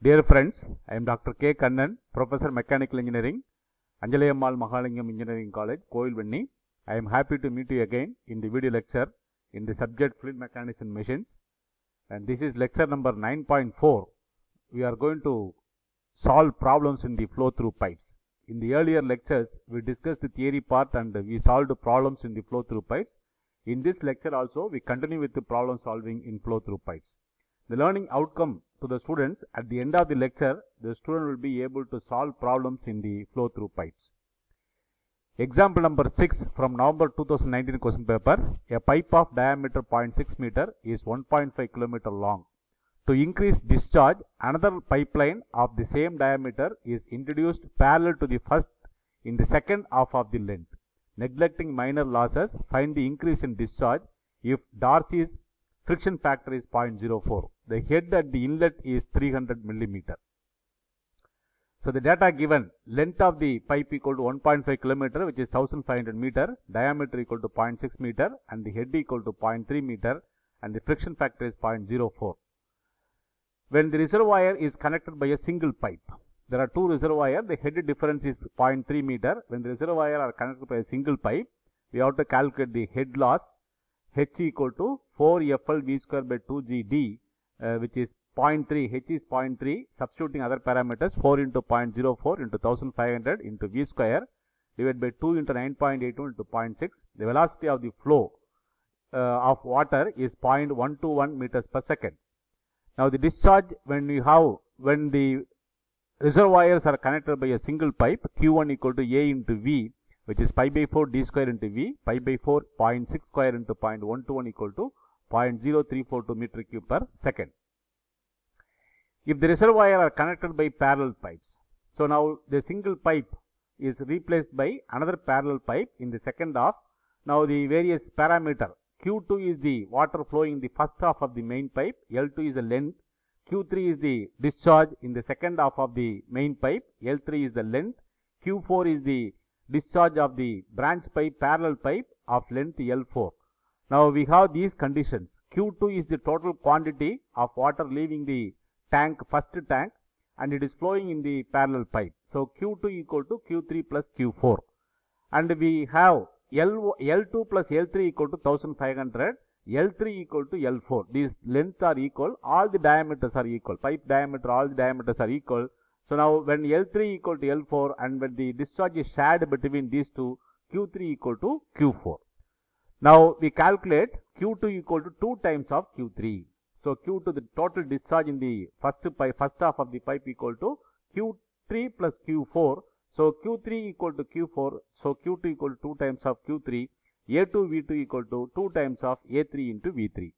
Dear friends, I am Dr. K. Kannan, Professor Mechanical Engineering, Anjalayammal Mahalingam Engineering College, Kovilvenni. I am happy to meet you again in the video lecture in the subject Fluid Mechanics and Machines. And this is lecture number 9.4. We are going to solve problems in the flow through pipes. In the earlier lectures, we discussed the theory part and we solved problems in the flow through pipes. In this lecture also, we continue with the problem solving in flow through pipes. The learning outcome to the students at the end of the lecture, the student will be able to solve problems in the flow through pipes. Example number 6 from November 2019 question paper. A pipe of diameter 0.6 meter is 1.5 kilometer long. To increase discharge, another pipeline of the same diameter is introduced parallel to the first in the second half of the length. Neglecting minor losses, find the increase in discharge if Darcy's friction factor is 0.04. The head at the inlet is 300 millimeter. So the data given, length of the pipe equal to 1.5 kilometer which is 1500 meter, diameter equal to 0.6 meter and the head equal to 0.3 meter and the friction factor is 0.04. When the reservoir is connected by a single pipe, there are two reservoir, the head difference is 0.3 meter. When the reservoir are connected by a single pipe, we have to calculate the head loss H equal to 4 FL V square by 2 GD uh, which is 0.3, H is 0.3, substituting other parameters 4 into 0.04 into 1500 into V square divided by 2 into 9.82 into 0.6. The velocity of the flow uh, of water is 0.121 meters per second. Now the discharge when you have, when the reservoirs are connected by a single pipe, Q1 equal to A into V which is pi by 4 d square into V, pi by 4 0.6 square into 0.121 equal to 0.0342 meter cube per second. If the reservoir are connected by parallel pipes, so now the single pipe is replaced by another parallel pipe in the second half. Now the various parameter Q2 is the water flowing in the first half of the main pipe, L2 is the length, Q3 is the discharge in the second half of the main pipe, L3 is the length, Q4 is the discharge of the branch pipe parallel pipe of length L4. Now we have these conditions. Q2 is the total quantity of water leaving the tank, first tank and it is flowing in the parallel pipe. So Q2 equal to Q3 plus Q4 and we have L, L2 plus L3 equal to 1500, L3 equal to L4. These lengths are equal, all the diameters are equal, pipe diameter, all the diameters are equal. So now when L3 equal to L4 and when the discharge is shared between these two, Q3 equal to Q4. Now we calculate Q2 equal to 2 times of Q3. So Q2 the total discharge in the first pipe, first half of the pipe equal to Q3 plus Q4. So Q3 equal to Q4. So Q2 equal to 2 times of Q3. A2 V2 equal to 2 times of A3 into V3.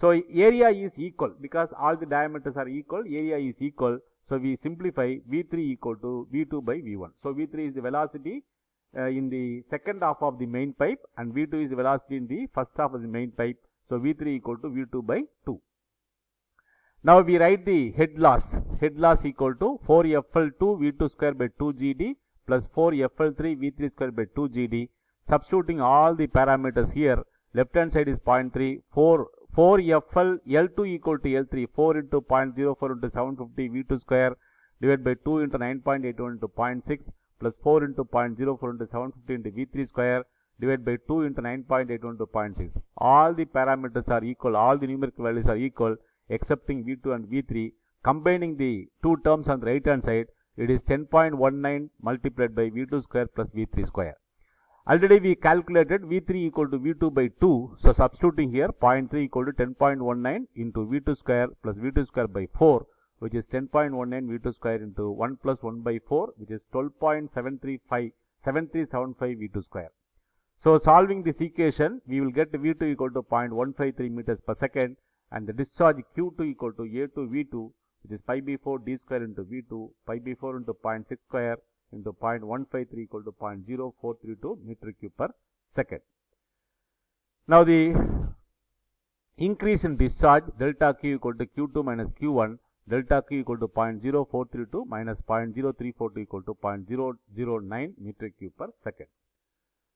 So area is equal because all the diameters are equal, area is equal. So we simplify V3 equal to V2 by V1. So V3 is the velocity uh, in the second half of the main pipe and V2 is the velocity in the first half of the main pipe. So V3 equal to V2 by 2. Now we write the head loss. Head loss equal to 4FL2 V2 square by 2 GD plus 4FL3 V3 square by 2 GD. Substituting all the parameters here, left hand side is 0.3, 4 4FL L2 equal to L3, 4 into 0.04 into 750 V2 square divided by 2 into 9.81 into 0.6 plus 4 into 0.04 into 750 into V3 square divided by 2 into 9.81 into 0.6. All the parameters are equal, all the numerical values are equal excepting V2 and V3. Combining the two terms on the right hand side, it is 10.19 multiplied by V2 square plus V3 square. Already we calculated V3 equal to V2 by 2. So substituting here 0.3 equal to 10.19 into V2 square plus V2 square by 4 which is 10.19 V2 square into 1 plus 1 by 4 which is 12.735 7375 V2 square. So solving this equation we will get V2 equal to 0.153 meters per second and the discharge Q2 equal to A2 V2 which is pi by 4 d square into V2 pi by 4 into 0.6 square into 0.153 equal to 0.0432 meter cube per second. Now the increase in discharge delta Q equal to Q2 minus Q1 delta Q equal to 0.0432 minus 0.0342 equal to 0.009 meter cube per second.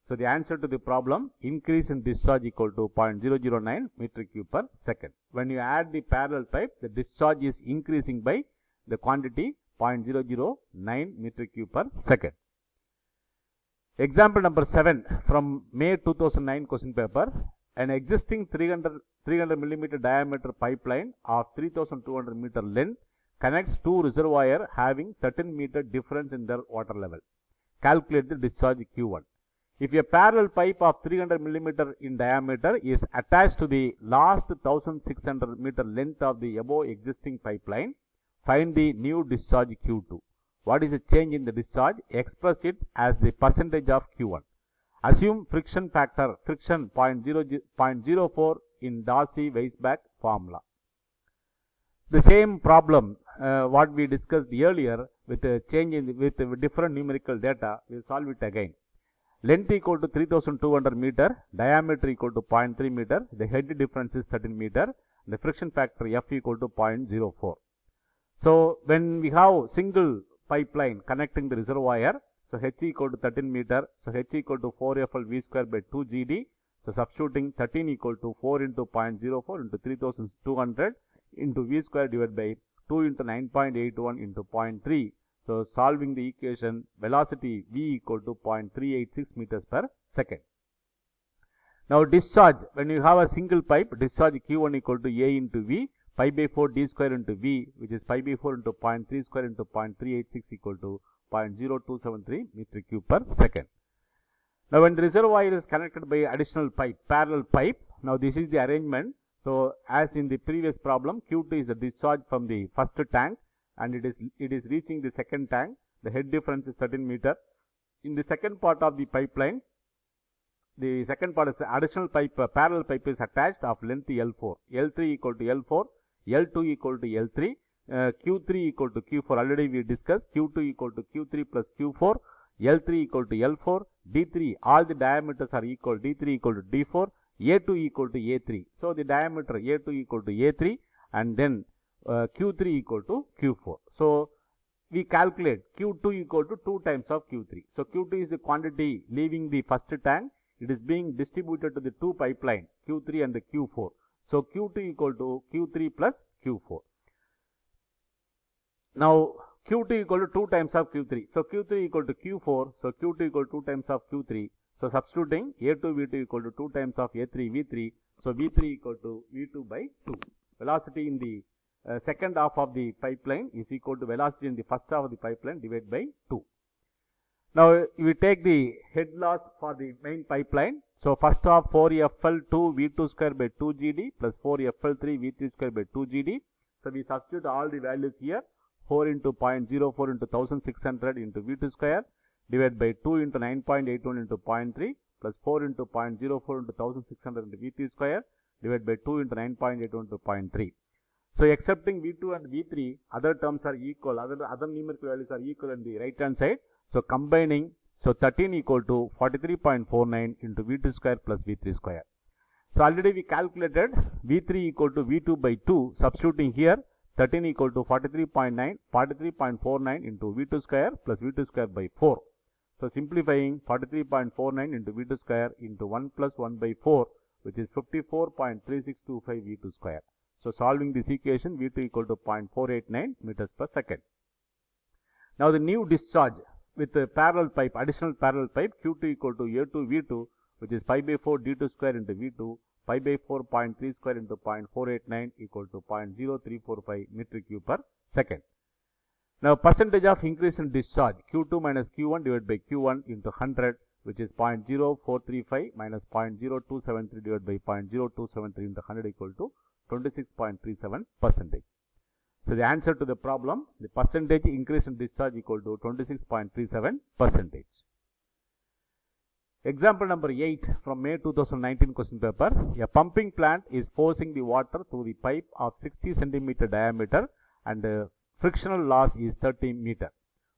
So the answer to the problem increase in discharge equal to 0.009 meter cube per second. When you add the parallel pipe, the discharge is increasing by the quantity 0.009 meter cube per second. Example number 7 from May 2009 question paper. An existing 300, 300 millimeter diameter pipeline of 3200 meter length connects two reservoir having 13 meter difference in their water level. Calculate the discharge Q1. If a parallel pipe of 300 millimeter in diameter is attached to the last 1600 meter length of the above existing pipeline, find the new discharge Q2. What is the change in the discharge? Express it as the percentage of Q1. Assume friction factor, friction 0.0, 0.04 in Darcy-Weisbach formula. The same problem uh, what we discussed earlier with a change in the, with, with different numerical data, we solve it again. Length equal to 3200 meter, diameter equal to 0.3 meter, the head difference is 13 meter, the friction factor F equal to 0.04. So, when we have single pipeline connecting the reservoir, so H equal to 13 meter, so H equal to 4FL V square by 2 GD, so substituting 13 equal to 4 into 0.04 into 3200 into V square divided by 2 into 9.81 into 0.3. So, solving the equation velocity V equal to 0.386 meters per second. Now, discharge when you have a single pipe discharge Q1 equal to A into V pi by 4 d square into V which is pi by 4 into 0.3 square into 0.386 equal to 0.0273 meter cube per second. Now, when the reservoir is connected by additional pipe parallel pipe now this is the arrangement so, as in the previous problem, Q2 is the discharge from the first tank and it is it is reaching the second tank. The head difference is 13 meter. In the second part of the pipeline, the second part is additional pipe, uh, parallel pipe is attached of length L4. L3 equal to L4, L2 equal to L3, uh, Q3 equal to Q4. Already we discussed Q2 equal to Q3 plus Q4, L3 equal to L4, D3. All the diameters are equal. D3 equal to D4. A2 equal to A3. So, the diameter A2 equal to A3 and then uh, Q3 equal to Q4. So, we calculate Q2 equal to 2 times of Q3. So, Q2 is the quantity leaving the first tank. It is being distributed to the two pipeline Q3 and the Q4. So, Q2 equal to Q3 plus Q4. Now, Q2 equal to 2 times of Q3. So, Q3 equal to Q4. So, Q2 equal to 2 times of Q3. So, substituting A2 V2 equal to 2 times of A3 V3. So, V3 equal to V2 by 2. Velocity in the uh, second half of the pipeline is equal to velocity in the first half of the pipeline divided by 2. Now, we take the head loss for the main pipeline. So, first half 4FL2 V2 square by 2 GD plus 4FL3 V3 square by 2 GD. So, we substitute all the values here 4 into 0.04 into 1600 into V2 square divided by 2 into 9.81 into 0.3 plus 4 into 0.04 into 1600 into V3 square divided by 2 into 9.81 into 0.3. So, accepting V2 and V3 other terms are equal other other numerical values are equal on the right hand side. So, combining so 13 equal to 43.49 into V2 square plus V3 square. So, already we calculated V3 equal to V2 by 2 substituting here 13 equal to 43.9 43.49 into V2 square plus V2 square by 4. So, simplifying 43.49 into V2 square into 1 plus 1 by 4 which is 54.3625 V2 square. So, solving this equation V2 equal to 0.489 meters per second. Now, the new discharge with the parallel pipe additional parallel pipe Q2 equal to A2 V2 which is pi by 4 D2 square into V2 pi by 4.3 square into 0.489 equal to 0.0345 meter cube per second. Now, percentage of increase in discharge Q2 minus Q1 divided by Q1 into 100 which is 0.0435 minus 0.0273 divided by 0.0273 into 100 equal to 26.37 percentage. So, the answer to the problem the percentage increase in discharge equal to 26.37 percentage. Example number 8 from May 2019 question paper. A pumping plant is forcing the water through the pipe of 60 centimeter diameter and uh, frictional loss is 30 meter.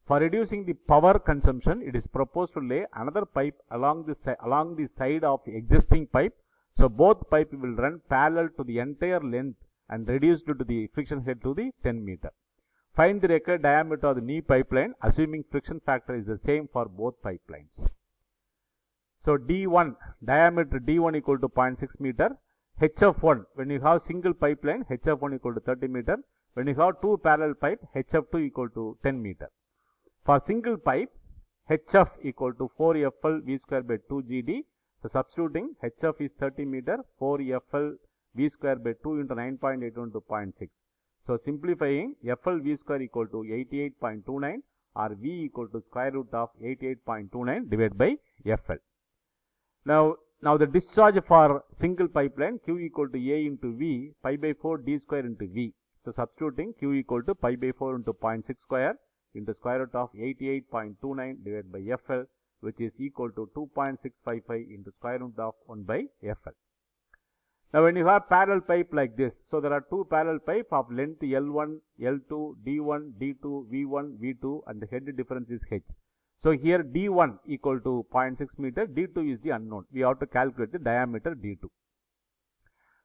For reducing the power consumption, it is proposed to lay another pipe along the, along the side of the existing pipe. So, both pipe will run parallel to the entire length and reduced to the friction head to the 10 meter. Find the required diameter of the knee pipeline assuming friction factor is the same for both pipelines. So, D1 diameter D1 equal to 0.6 meter HF1 when you have single pipeline HF1 equal to 30 meter when you have two parallel pipe HF2 equal to 10 meter. For single pipe HF equal to 4FL V square by 2 GD. So substituting HF is 30 meter 4FL V square by 2 into 9.81 to 0.6. So simplifying FL V square equal to 88.29 or V equal to square root of 88.29 divided by FL. Now, now the discharge for single pipeline Q equal to A into V pi by 4 D square into V. So substituting Q equal to pi by 4 into 0.6 square into square root of 88.29 divided by FL which is equal to 2.655 into square root of 1 by FL. Now when you have parallel pipe like this, so there are two parallel pipe of length L1, L2, D1, D2, V1, V2 and the head difference is H. So here D1 equal to 0.6 meter, D2 is the unknown. We have to calculate the diameter D2.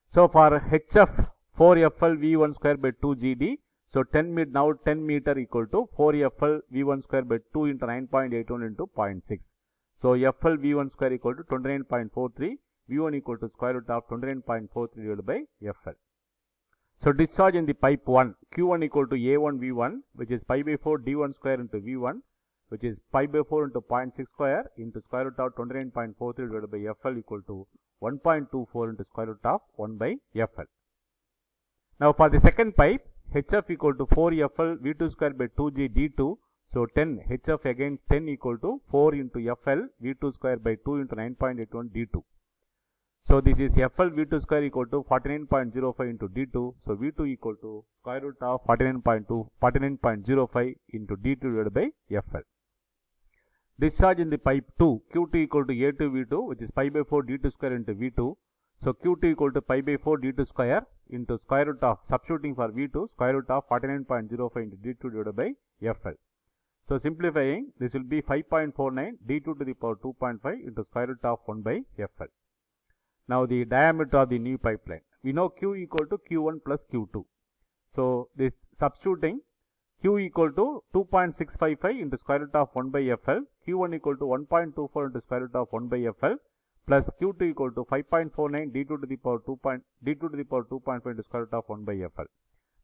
So for HF 4FL V1 square by 2 GD, so 10 meter now 10 meter equal to 4FL V1 square by 2 into 9.81 into 0.6. So FL V1 square equal to 29.43 V1 equal to square root of 29.43 divided by FL. So discharge in the pipe 1 Q1 equal to A1 V1 which is pi by 4 D1 square into V1 which is pi by 4 into 0.6 square into square root of 29.43 divided by FL equal to 1.24 into square root of 1 by FL. Now for the second pipe HF equal to 4 FL V2 square by 2G D2 so 10 HF against 10 equal to 4 into FL V2 square by 2 into 9.81 D2. So this is FL V2 square equal to 49.05 into D2. So V2 equal to square root of 49.2 49.05 into D2 divided by FL. Discharge in the pipe 2 Q2 equal to A2 V2 which is pi by 4 D2 square into V2. So Q2 equal to pi by 4 D2 square into square root of substituting for V2 square root of 49.05 into D2 divided by FL. So simplifying this will be 5.49 D2 to the power 2.5 into square root of 1 by FL. Now the diameter of the new pipeline. We know Q equal to Q1 plus Q2. So this substituting Q equal to 2.655 into square root of 1 by FL, Q1 equal to 1.24 into square root of 1 by FL plus Q2 equal to 5.49 D2 to the power 2. Point, D2 to the power 2.5 into square root of 1 by FL.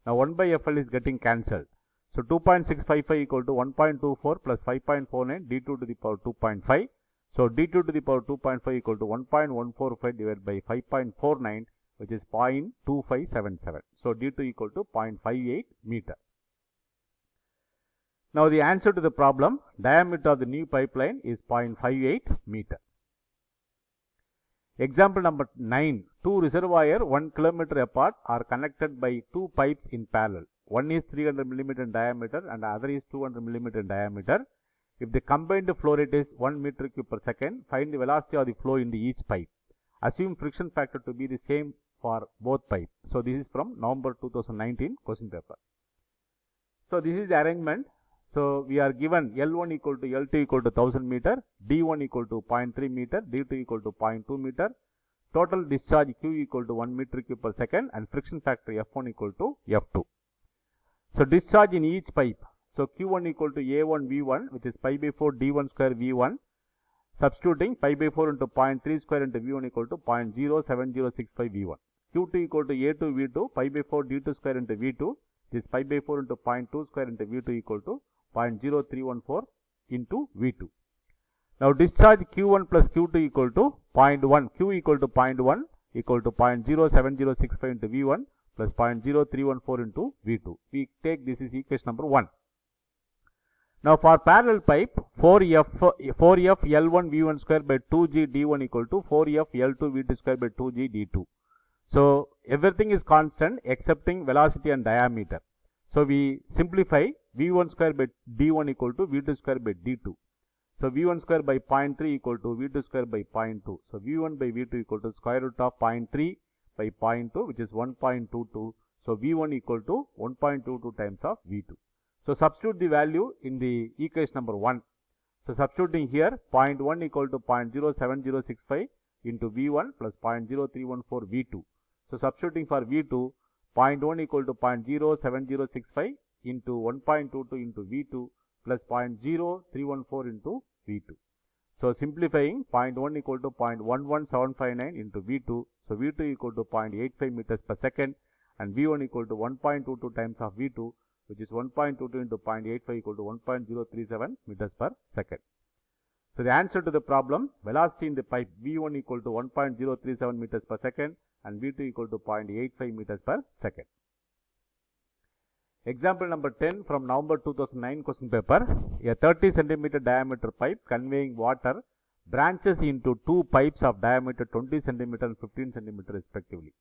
Now 1 by FL is getting cancelled. So 2.655 equal to 1.24 plus 5.49 D2 to the power 2.5. So d2 to the power 2.5 equal to 1.145 divided by 5.49 which is 0.2577. So d2 equal to 0.58 meter. Now the answer to the problem diameter of the new pipeline is 0.58 meter. Example number 9. Two reservoir 1 kilometer apart are connected by two pipes in parallel. One is 300 millimeter in diameter and the other is 200 millimeter in diameter. If the combined flow rate is 1 meter cube per second, find the velocity of the flow in the each pipe. Assume friction factor to be the same for both pipes. So this is from November 2019 question paper. So this is the arrangement. So we are given L1 equal to L2 equal to 1000 meter, D1 equal to 0.3 meter, D2 equal to 0.2 meter. Total discharge Q equal to 1 meter cube per second and friction factor F1 equal to F2. So discharge in each pipe. So Q1 equal to A1 V1 which is pi by 4 D1 square V1 substituting pi by 4 into 0.3 square into V1 equal to 0.07065 V1. Q2 equal to A2 V2 pi by 4 D2 square into V2 this pi by 4 into 0.2 square into V2 equal to 0.0314 into V2. Now discharge Q1 plus Q2 equal to 0.1 Q equal to 0.1 equal to 0.07065 into V1 plus 0.0314 into V2. We take this is equation number 1. Now for parallel pipe 4F 4F L1 V1 square by 2G D1 equal to 4F L2 V2 square by 2G D2. So everything is constant excepting velocity and diameter. So we simplify V1 square by D1 equal to V2 square by D2. So V1 square by 0.3 equal to V2 square by 0.2. So V1 by V2 equal to square root of 0.3 by 0.2 which is 1.22. So V1 equal to 1.22 times of V2. So substitute the value in the equation number 1. So substituting here 0.1 equal to 0.07065 into V1 plus 0.0314 V2. So substituting for V2 0.1 equal to 0.07065 into 1.22 into V2 plus 0.0314 into V2. So simplifying 0.1 equal to 0.11759 into V2. So V2 equal to 0.85 meters per second and V1 equal to 1.22 times of V2 which is 1.22 into 0.85 equal to 1.037 meters per second. So the answer to the problem velocity in the pipe V1 equal to 1.037 meters per second and V2 equal to 0.85 meters per second. Example number 10 from November 2009 question paper. A 30 centimeter diameter pipe conveying water branches into two pipes of diameter 20 centimeter and 15 centimeter respectively.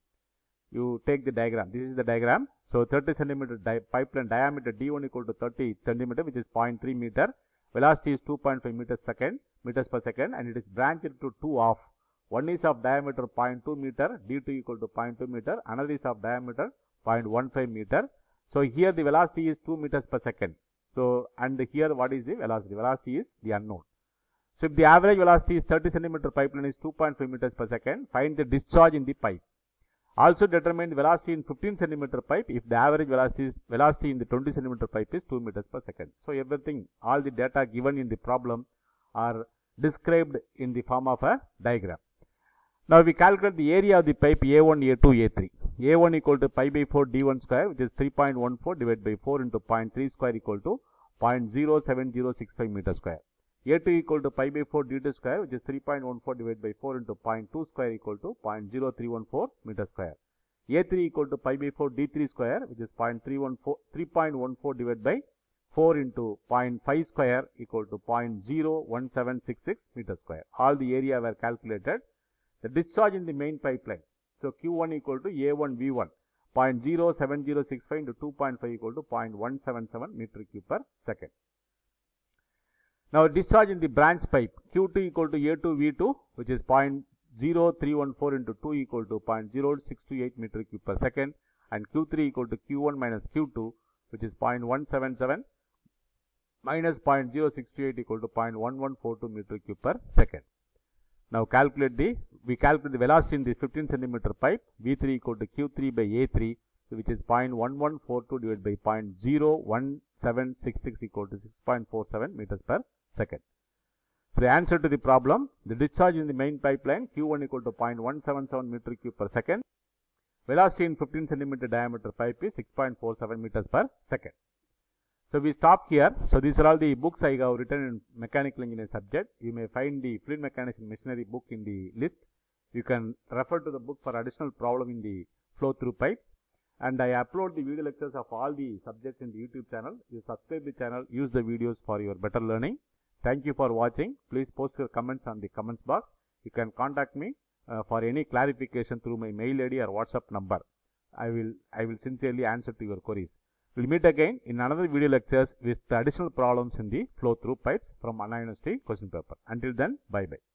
You take the diagram. This is the diagram. So 30 centimeter di pipeline diameter D1 equal to 30 centimeter which is 0.3 meter. Velocity is 2.5 meters second meters per second and it is branched into two of one is of diameter 0.2 meter D2 equal to 0.2 meter another is of diameter 0.15 meter so here the velocity is 2 meters per second. So and here what is the velocity? Velocity is the unknown. So if the average velocity is 30 centimeter pipeline is 2.5 meters per second, find the discharge in the pipe. Also determine the velocity in 15 centimeter pipe if the average velocity is velocity in the 20 centimeter pipe is 2 meters per second. So everything, all the data given in the problem are described in the form of a diagram. Now we calculate the area of the pipe A1, A2, A3. A1 equal to pi by 4 D1 square which is 3.14 divided by 4 into 0.3 square equal to 0.07065 meter square. A2 equal to pi by 4 D2 square which is 3.14 divided by 4 into 0.2 square equal to 0.0314 meter square. A3 equal to pi by 4 D3 square which is 0.314 3.14 divided by 4 into 0.5 square equal to 0.01766 meter square. All the area were calculated. The discharge in the main pipeline so Q1 equal to A1 V1 0.07065 into 2.5 equal to 0.177 meter cube per second. Now discharge in the branch pipe Q2 equal to A2 V2 which is 0.0314 into 2 equal to 0.0628 meter cube per second and Q3 equal to Q1 minus Q2 which is 0.177 minus 0.0628 equal to 0.1142 meter cube per second. Now calculate the, we calculate the velocity in the 15 centimeter pipe V3 equal to Q3 by A3 which is 0.1142 divided by 0.01766 equal to 6.47 meters per second. So the answer to the problem, the discharge in the main pipeline Q1 equal to 0.177 meter cube per second. Velocity in 15 centimeter diameter pipe is 6.47 meters per second. So we stop here. So these are all the books I have written in mechanical engineering subject. You may find the fluid mechanics and machinery book in the list. You can refer to the book for additional problem in the flow through pipes. And I upload the video lectures of all the subjects in the YouTube channel. You subscribe the channel, use the videos for your better learning. Thank you for watching. Please post your comments on the comments box. You can contact me uh, for any clarification through my mail ID or WhatsApp number. I will, I will sincerely answer to your queries. We'll meet again in another video lectures with the additional problems in the flow through pipes from Anna University question paper. Until then, bye bye.